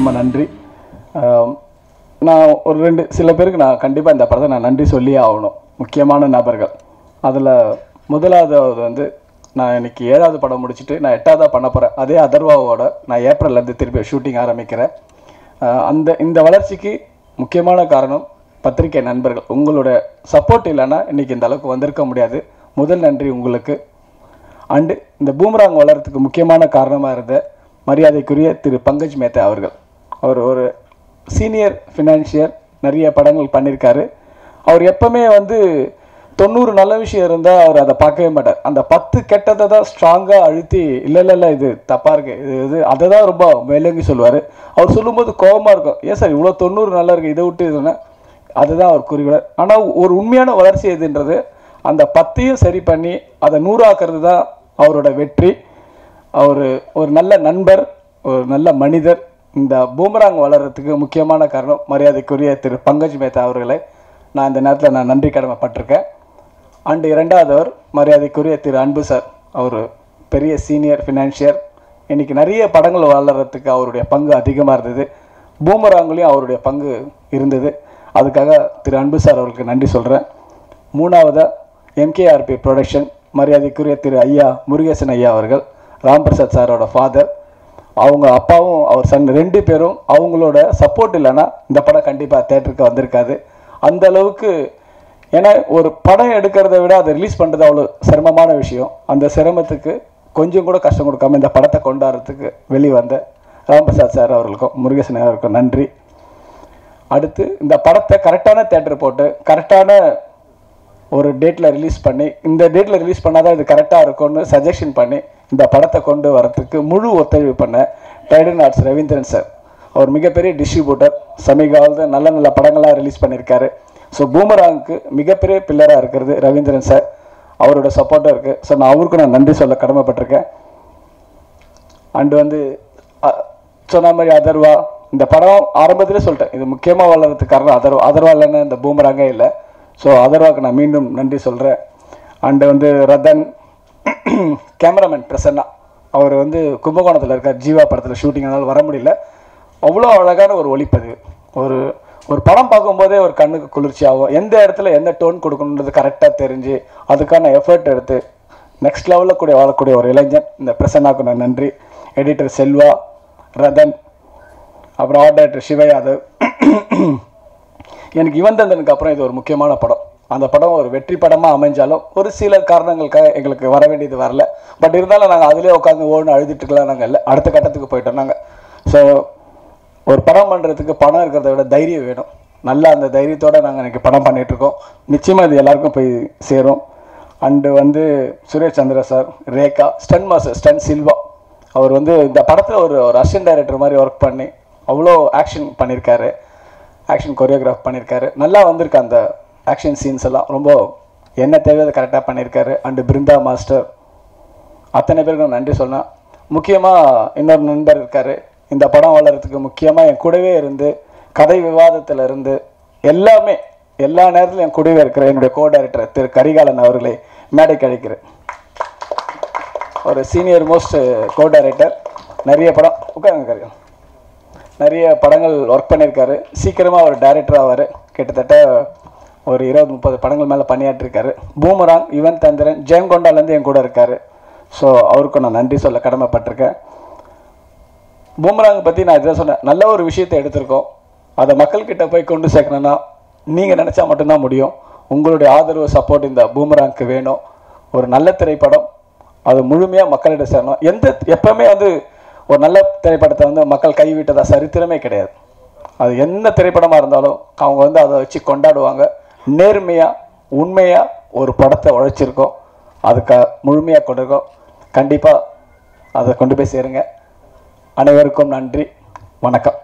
ரொம்ப நன்றி. நான் ஒரு ரெண்டு சில பேருக்கு நான் கண்டிப்பாக இந்த படத்தை நான் நன்றி சொல்லியே ஆகணும். முக்கியமான நபர்கள். அதில் முதலாவது வந்து நான் இன்னைக்கு ஏழாவது படம் முடிச்சுட்டு நான் எட்டாவதாக பண்ண போகிறேன் அதே அதர்வாவோட நான் ஏப்ரல்லேருந்து திருப்பி ஷூட்டிங் ஆரம்பிக்கிறேன். அந்த இந்த வளர்ச்சிக்கு முக்கியமான காரணம் பத்திரிகை நண்பர்கள். உங்களோட சப்போர்ட் இல்லைன்னா இன்றைக்கி இந்த அளவுக்கு வந்திருக்க முடியாது. முதல் நன்றி உங்களுக்கு. அண்டு இந்த பூமராங் வளர்கிறதுக்கு முக்கியமான காரணமாக இருந்த மரியாதைக்குரிய திரு பங்கஜ் மேத்தா அவர்கள். அவர் ஒரு சீனியர் ஃபினான்ஷியர் நிறைய படங்கள் பண்ணியிருக்காரு அவர் எப்பவுமே வந்து தொண்ணூறு நல்ல விஷயம் இருந்தால் அவர் அதை பார்க்கவே மாட்டார். அந்த பத்து கெட்டதை தான் ஸ்ட்ராங்காக அழுத்தி இல்லை இல்லை இல்லை இது தப்பாக இருக்கு. இது இது அதை தான் ரொம்ப மேலோங்கி சொல்லுவார். அவர் சொல்லும்போது கோபமாக இருக்கும். ஏன் சார் இவ்வளோ தொண்ணூறு நல்லா இருக்குது இதை விட்டு இதுன்னா? அதுதான் அவர் குறிப்பிடார் ஆனால் ஒரு உண்மையான வளர்ச்சி எதுன்றது அந்த பத்தையும் சரி பண்ணி அதை நூறாக்குறது தான் அவரோட வெற்றி. அவர் ஒரு நல்ல நண்பர் ஒரு நல்ல மனிதர். இந்த பூமராங் வளர்கிறதுக்கு முக்கியமான காரணம் மரியாதைக்குரிய திரு பங்கஜ் மேத்தா அவர்களை நான் இந்த நேரத்தில் நான் நன்றி கடமைப்பட்டிருக்கேன். அண்டு இரண்டாவதவர் மரியாதைக்குரிய திரு அன்பு சார் அவர் பெரிய சீனியர் ஃபினான்ஷியர் இன்றைக்கி நிறைய படங்கள் வளர்கிறதுக்கு அவருடைய பங்கு அதிகமாக இருந்தது. பூமராங்குலேயும் அவருடைய பங்கு இருந்தது. அதுக்காக திரு அன்பு சார் அவர்களுக்கு நன்றி சொல்கிறேன் மூணாவதாக எம்கேஆர்பி ப்ரொடக்ஷன் மரியாதைக்குரிய திரு ஐயா முருகேசன் ஐயா அவர்கள் ராம்பிரசாத் சாரோட ஃபாதர் அவங்க அப்பாவும் அவர் சன் ரெண்டு பேரும் அவங்களோட சப்போர்ட் இல்லைன்னா இந்த படம் கண்டிப்பாக தேட்டருக்கு வந்திருக்காது. அந்த அளவுக்கு ஏன்னா ஒரு படம் எடுக்கிறத விட அதை ரிலீஸ் பண்ணுறது அவ்வளோ சிரமமான விஷயம். அந்த சிரமத்துக்கு கொஞ்சம் கூட கஷ்டம் கொடுக்காம இந்த படத்தை கொண்டாடுறதுக்கு வெளிவந்த ராம்பிரசாத் சார் அவர்களுக்கும் முருகேசன் அவருக்கும் நன்றி. அடுத்து இந்த படத்தை கரெக்டான தேட்டர் போட்டு கரெக்டான ஒரு டேட்டில் ரிலீஸ் பண்ணி இந்த டேட்டில் ரிலீஸ் பண்ணாதான் இது கரெக்டாக இருக்கும்னு சஜஷன் பண்ணி இந்த படத்தை கொண்டு வரத்துக்கு முழு ஒத்துழைப்பு பண்ண டைடன் ஆர்ட்ஸ் ரவீந்திரன் சார். அவர் மிகப்பெரிய டிஸ்ட்ரிபியூட்டர் சமீகாலத்தில் நல்ல நல்ல படங்களாக ரிலீஸ் பண்ணியிருக்காரு. ஸோ பூமராங்க்கு மிகப்பெரிய பில்லராக இருக்கிறது ரவீந்திரன் சார். அவரோட சப்போர்ட்டாக இருக்குது ஸோ நான் அவருக்கும் நான் நன்றி சொல்ல கடமைப்பட்டிருக்கேன். அண்டு வந்து சொன்ன மாதிரி அதர்வா இந்த படம் ஆரம்பத்திலே சொல்லிட்டேன். இது முக்கியமாக வளர்றதுக்கு காரணம் அதர்வா. அதர்வா இல்லைன்னு இந்த பூமராங்கே இல்லை. ஸோ அதர்வாக்கு நான் மீண்டும் நன்றி சொல்கிறேன் அண்டு வந்து ரதன் கேமராமேன் பிரசன்னா. அவர் வந்து கும்பகோணத்தில் இருக்கார். ஜீவா படத்தில் ஷூட்டிங் அதனால் வர முடியல. அவ்வளோ அழகான ஒரு ஒளிப்பதிவு. ஒரு ஒரு படம் பார்க்கும்போதே ஒரு கண்ணுக்கு குளிர்ச்சியாகும். எந்த இடத்துல எந்த டோன் கொடுக்கணுன்றது கரெக்டாக தெரிஞ்சு அதுக்கான எஃபர்ட் எடுத்து நெக்ஸ்ட் லெவலில் கூட வாழக்கூடிய ஒரு இளைஞன் இந்த பிரசன்னாக்கு நான் நன்றி. எடிட்டர் செல்வா ரதன் அப்புறம் ஆர்ட் டைரக்டர் சிவயாதவ். எனக்கு இவன் தந்தனுக்கு அப்புறம் இது ஒரு முக்கியமான படம். அந்த படம் ஒரு வெற்றி படமாக அமைஞ்சாலும் ஒரு சில காரணங்களுக்காக எங்களுக்கு வர வேண்டியது வரல. பட் இருந்தாலும் நாங்கள் அதிலே உட்காந்து ஓன்னு அழுதுட்டுக்கலாம் நாங்கள் இல்லை. அடுத்த கட்டத்துக்கு போயிட்டோம் நாங்கள் ஸோ ஒரு படம் பண்ணுறதுக்கு பணம் இருக்கிறத விட தைரியம் வேணும். நல்லா அந்த தைரியத்தோட நாங்கள் இன்றைக்கி படம் பண்ணிகிட்ருக்கோம் நிச்சயமாக இது எல்லாருக்கும் போய் சேரும். அண்டு வந்து Suresh Chandra sir Rekha stunt master stunt Silva. அவர் வந்து இந்த படத்தில் ஒரு ஒரு அசிஸ்டன்ட் டைரக்டர் மாதிரி ஒர்க் பண்ணி அவ்வளோ ஆக்ஷன் பண்ணியிருக்காரு ஆக்ஷன் கொரியோகிராஃப் பண்ணியிருக்காரு நல்லா வந்திருக்கு அந்த ஆக்ஷன் சீன்ஸ் எல்லாம் ரொம்ப என்ன தேவையோ அதை கரெக்டாக பண்ணியிருக்காரு. அண்டு பிருந்தா மாஸ்டர் அத்தனை பேருக்கு நான் நன்றி சொன்னேன் முக்கியமாக இன்னொரு நண்பர் இருக்கார். இந்த படம் வளர்கிறதுக்கு முக்கியமாக என் கூடவே இருந்து கதை விவாதத்தில் இருந்து எல்லாமே எல்லா நேரத்திலும் என் கூடவே இருக்கிற என்னுடைய கோ டைரக்டர் திரு கரிகாலன் அவர்களை மேடைக்கு அழைக்கிறேன். ஒரு சீனியர் மோஸ்ட் கோ டைரக்டர் நிறைய படம் உட்காருங்க கரிகாலன். நிறைய படங்கள் ஒர்க் பண்ணியிருக்காரு. சீக்கிரமாக அவர் டைரக்டர் ஆவார். கிட்டத்தட்ட ஒரு இருபது முப்பது படங்கள் மேலே பணியாற்றிருக்காரு. பூமராங் யுவன் தந்திரன் ஜெயங்கொண்டாலேருந்து என் கூட இருக்காரு. ஸோ அவருக்கும் நான் நன்றி சொல்ல கடமைப்பட்டிருக்கேன். பூமராங் பற்றி நான் இதை சொன்னேன். நல்ல ஒரு விஷயத்தை எடுத்திருக்கோம். அதை மக்கள்கிட்ட போய் கொண்டு சேர்க்கணும்னா நீங்கள் நினச்சா மட்டும்தான் முடியும். உங்களுடைய ஆதரவு சப்போர்ட் இந்த பூமராங்க்கு வேணும். ஒரு நல்ல திரைப்படம். அது முழுமையாக மக்களிடம் சேரணும். எந்த எப்பவுமே வந்து ஒரு நல்ல திரைப்படத்தை வந்து மக்கள் கைவிட்டதாக சரித்திரமே கிடையாது. அது எந்த திரைப்படமாக இருந்தாலும் அவங்க வந்து அதை வச்சு கொண்டாடுவாங்க. நேர்மையாக உண்மையாக ஒரு படத்தை உழைச்சிருக்கோம். அதுக்கு முழுமையாக கொண்டிருக்கோம் கண்டிப்பாக அதை கொண்டு போய் சேருங்க. அனைவருக்கும் நன்றி. வணக்கம்.